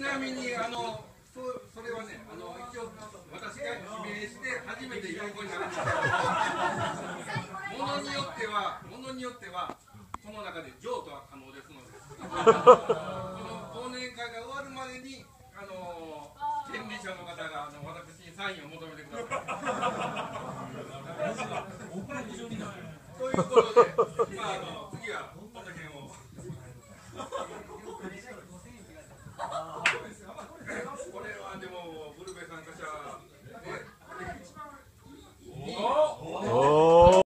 みにあのそそれはねあの一応私が指名して初めて有効になるんですものによってはものによってはその中で譲渡は可能ですのでこの忘年会が終わるまでにあの権利者の方があの私にサインを求めてください。ということで、まあ、あの次は参加者